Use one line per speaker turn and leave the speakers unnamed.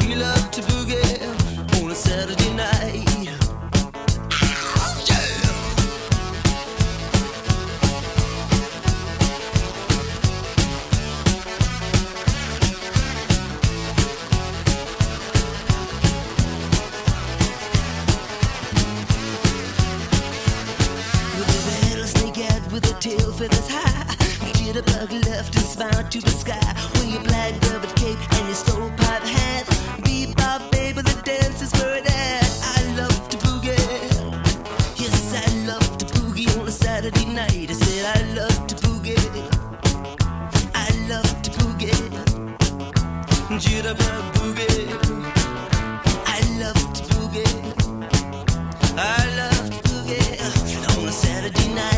We love to boogie on a Saturday night. with a tail feathers high. Jitterbug, a left and smile to the sky. Wear your black velvet cape and your stovepipe hat. Bebop, baby, the dance is where it at. I love to boogie. Yes, I love to boogie on a Saturday night. I said I love to boogie. I love to boogie. Jitterbug boogie. I love to boogie. I love to boogie on a Saturday night.